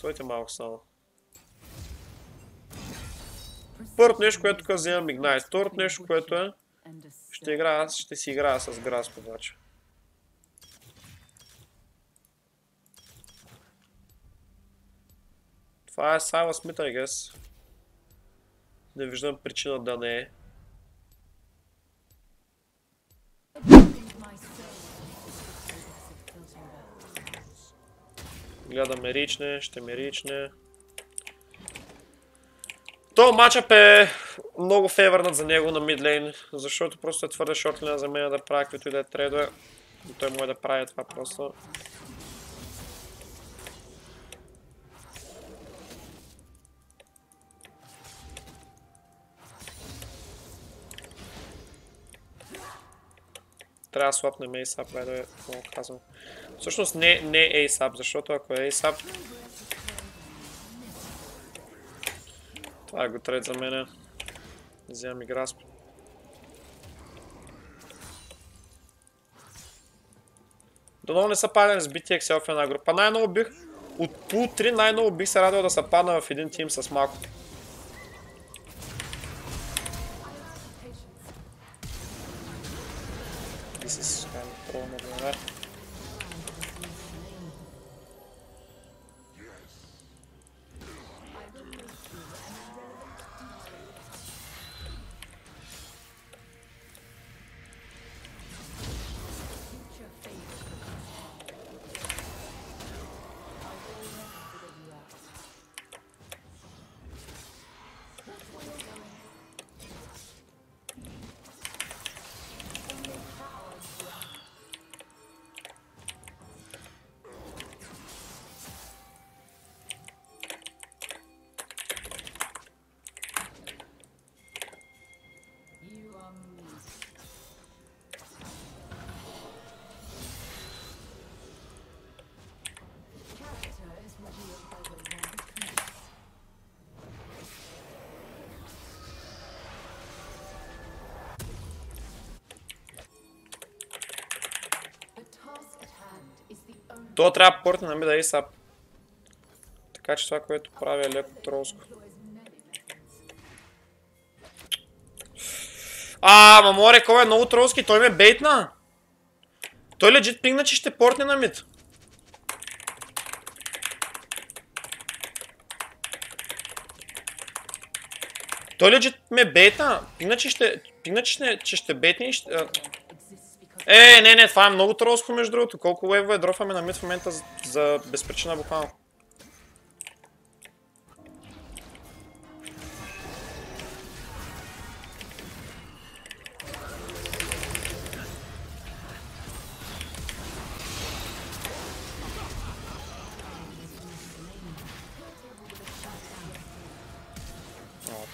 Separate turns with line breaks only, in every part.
Стойте малко само. Първото нещо, което тук вземам Ignite. Второто нещо, което е... Ще, играя, ще си играя с Грасп обаче. Това е Сайла Смит, I guess. Не виждам причина да не е. Гледаме ричне, ще ми ричне. То матчъп е много фейвърнат за него на мидлейн, защото просто е твърде шортлина за мен да прави каквито и да е трейдове. И той може да прави това просто. Трябва да слапнем ASAP, бе да е казвам. Всъщност не, не ASAP, защото ако е ASAP... Това е го трет за мене. Вземам и Грасп. Дано не са падали с BTXL в една група. Най-много бих... От пул 3 най-много бих се радвал да са падна в един тим с малко. This is um, kind То трябва да портне на мида ASAP. Така че това, което прави е леко тролско. А, ма море, кой е много тролски, той ме бейтна. Той легит пигна, че ще портне на мид. Той легит ме бейтна. Пигна, че ще, пигна, че ще, че ще бейтне и ще... Е, не, не, това е много тролско между другото. Колко левове дрофаме на мид в момента за, за безпричина буквално.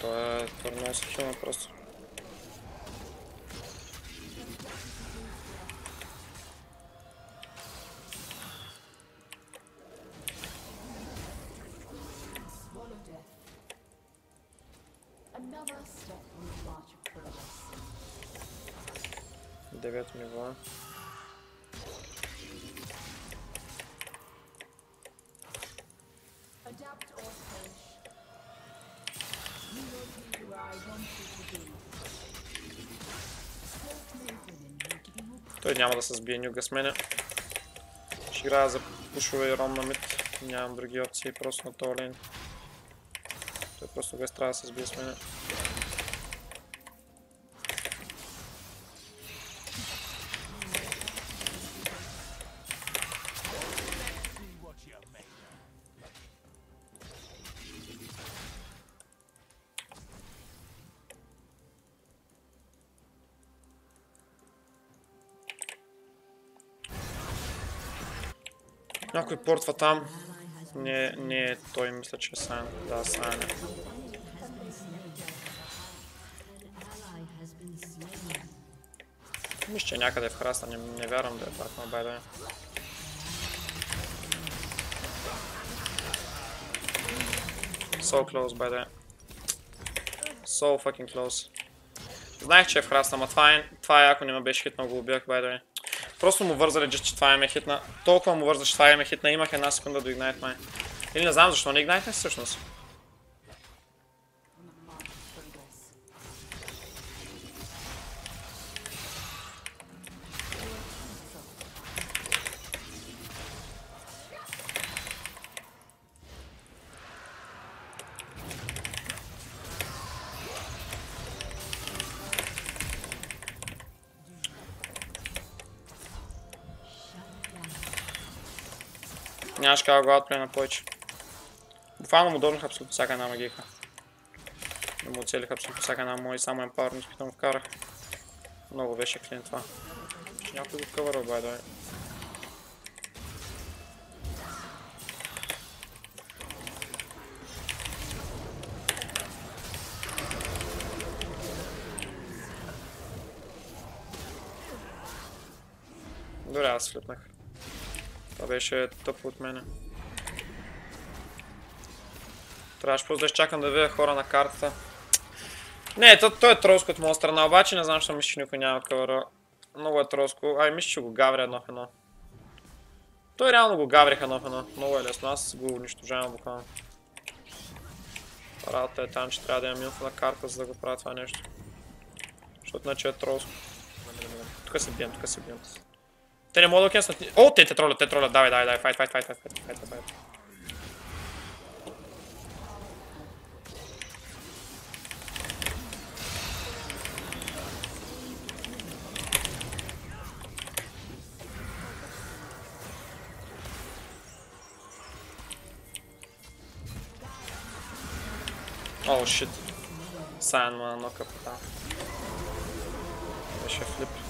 Това е твърде много се просто. Девето ниво. Той няма да се сбие нюга с мене. Ще играя за пушове и ром на мид. Нямам други опции, просто на този лейн. Той просто без трябва да се сбие с мене. Някой портва там. Не, не е той, мисля, че е Сайн. Да, Сайн е. Мисля, че някъде в храста, не, не вярвам да е так, но байде. So close, the So fucking close. Знаех, че е в храста, ама това е, това е ако не ме беше хитнал, го the way. Просто му вързали, че това е хитна. Толкова му върза, че това е хитна. Имах една секунда до Ignite май. Или не знам защо не игнайтне всъщност. Нямаш как го отпре на повече. Буквално му дорнах абсолютно всяка една магийка. Не му оцелих абсолютно всяка една моя само емпауър не изпитам вкарах. Много беше клин това. Някой го къвъра, бай да Добре, аз флипнах. Това беше тъпо от мене. Трябваше просто да изчакам да видя хора на картата. Не, то, то е троско от моя страна, обаче не знам, що мисля, че никой няма кавъра. Много е троско. Ай, мисля, че го гавря едно в едно. Той реално го гаврих едно в едно. Много е лесно, аз го унищожавам буквално. Работа е там, че трябва да имам инфо на карта, за да го правя това нещо. Защото иначе е троско. Тук се бием, тук се бием. Те не могат да кенснат. О, те те тролят, те тролят. Давай, давай, давай. Файт, файт, файт, файт, файт, файт, файт. О, шит. Сайн ма нока по там. Беше флип.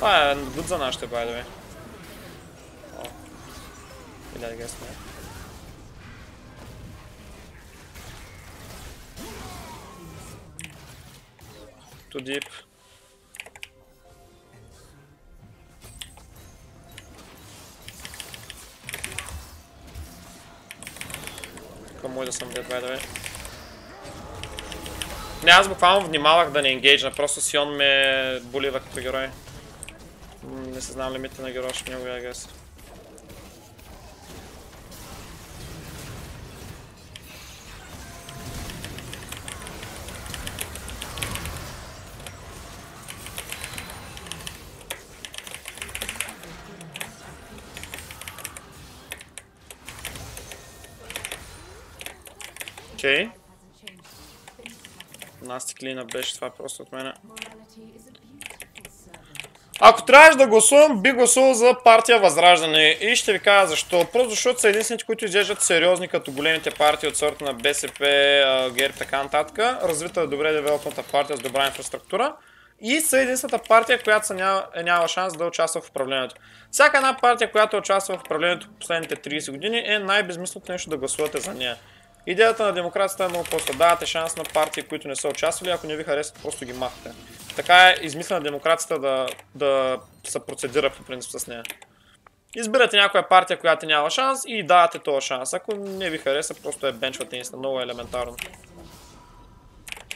Е good за нашите, by the way. О. Или I guess не. Too deep. Мой да съм дед, by the way. Не, аз буквално внимавах да не енгейджна, просто Сион ме болива като герой. Не се знам лимита на героя, ще него я гес. Окей. Настиклина беше това просто от мене. Ако трябваше да гласувам, би гласувал за партия Възраждане и ще ви кажа защо. Просто защото са единствените, които изглеждат сериозни като големите партии от сорта на БСП, ГЕРБ, така нататък. Развита е добре девелопната партия с добра инфраструктура. И са единствената партия, която са няма, е няма шанс да участва в управлението. Всяка една партия, която участва в управлението в последните 30 години е най-безмислото нещо да гласувате за нея. Идеята на демокрацията е много просто. Давате шанс на партии, които не са участвали, ако не ви харесват, просто ги махате. Така е измислена демокрацията да, да се процедира по принцип с нея. Избирате някоя партия, която няма шанс и давате този шанс. Ако не ви хареса, просто е бенчвате инста. Много елементарно.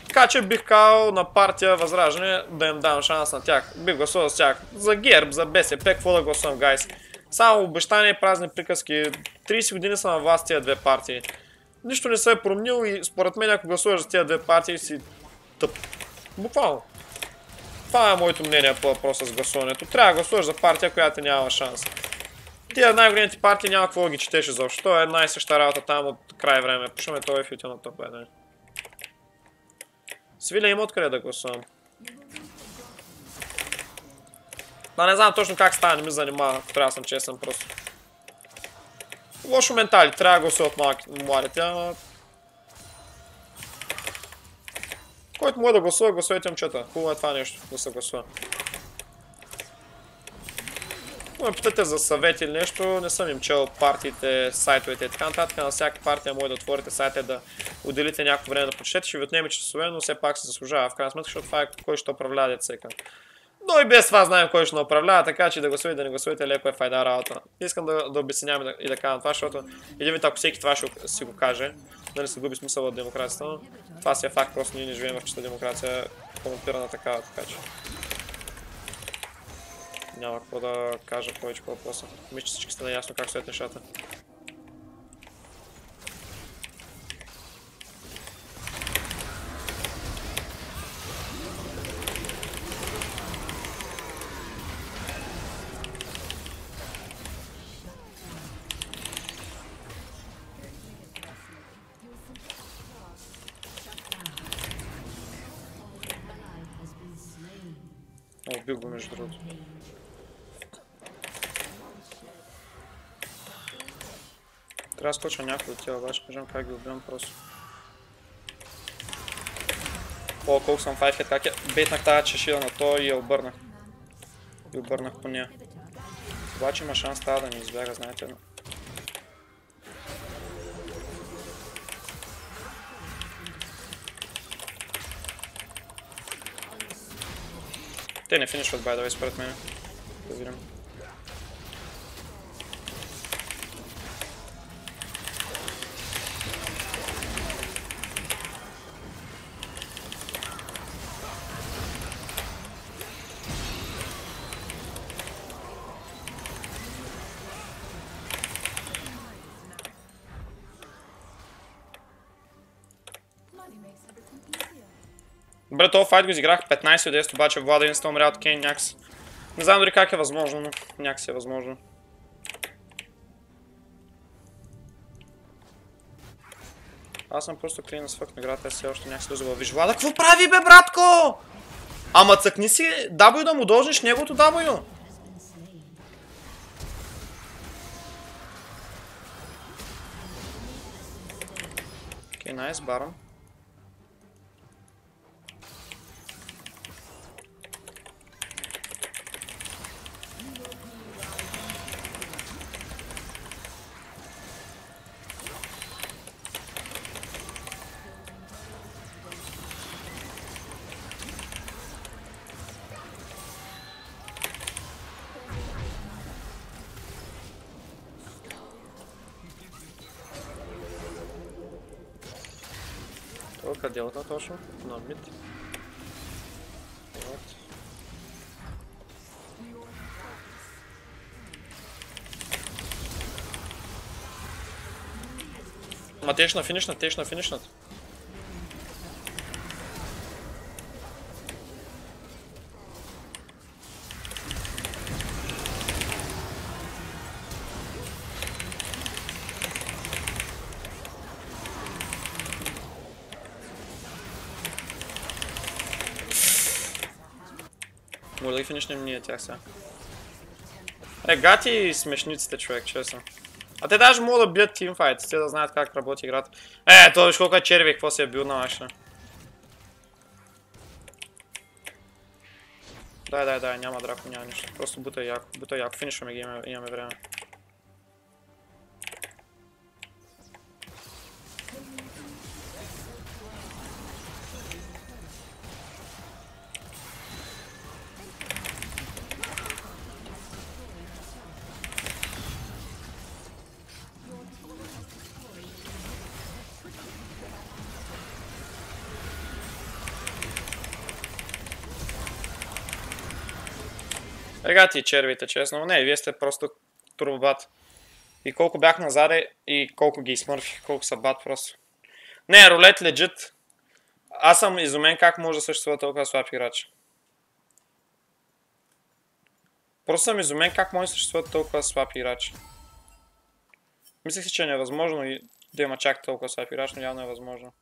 Така че бих казал на партия Възраждане да им дам шанс на тях. Бих гласувал с тях. За ГЕРБ, за БСП, какво да гласувам, гайс? Само обещания и празни приказки. 30 години са на власт тия две партии нищо не се е променил и според мен ако гласуваш за тези две партии си тъп. Буквално. Това е моето мнение по въпроса с гласуването. Трябва да гласуваш за партия, която няма шанс. Тия най-големите партии няма какво ги четеш изобщо. Това е една и съща работа там от край време. Пишаме това е фютил на топ 1. Свиля има откъде да гласувам. Да не знам точно как става, не ми занимава, трябва да съм честен просто. Лошо ментали, трябва да гласуват младите, ама... Който може да гласува, гласувайте момчета. Хубаво е това нещо, да се гласува. Ако ме питате за съвет или нещо, не съм им чел партиите, сайтовете и така нататък. На всяка партия може да отворите сайта да отделите някакво време да почетете. Ще ви отнеме часове, но все пак се заслужава в крайна сметка, защото това е кой ще управлява децека. Но и без това знаем кой ще управлява, така че да гласувате, да не гласувате, леко е файда работа. Искам да, да обяснявам и да кажа това, защото един вид ако всеки това ще си го каже, нали се губи смисъл от демокрацията, но това си е факт, просто ние не живеем в чиста демокрация, корумпирана такава, така че. Няма какво да кажа повече по въпроса. Мисля, че всички сте наясно как стоят нещата. Убил го между другото. Трябва да скоча някой от тях, обаче знам как ги убивам просто. О, колко съм 5 хет, как я бейтнах тази чешила на то и я обърнах. И обърнах по нея. Обаче има шанс тази да ни избяга, знаете. Но... Те не финишват, by the way, според мен. Да видим. Добре, този файт го изиграх 15 от 10, обаче Влада инста умря от Кейн някакси. Не знам дори как е възможно, но някакси е възможно. Аз съм просто клин с фък на играта, все още някакси да забавиш. Влада, какво прави бе, братко? Ама цъкни си W да му дължиш неговото W. Окей, найс, барон. Това къде е точно? На мид. Вот. Ма те ще на финишнат, те ще на финишнат. Може да ги финишнем ние тях сега. Е, гати смешниците, човек, честно. А те даже могат да бият тимфайт, те да знаят как работи играта. Е, то виж колко е черви, какво се е бил на ваша. Дай, дай, дай, няма драко, няма нищо. Просто бутай яко, бутай яко, финишваме ги, имаме, имаме време. Ега ти червите, честно. Не, вие сте просто турбобат. И колко бях назаде и колко ги измърфих, колко са бат просто. Не, рулет легит. Аз съм изумен как може да съществува толкова слаб играч. Просто съм изумен как може да съществува толкова слаб играч. Мислех си, че е невъзможно и да има чак толкова слаб играч, но явно е възможно.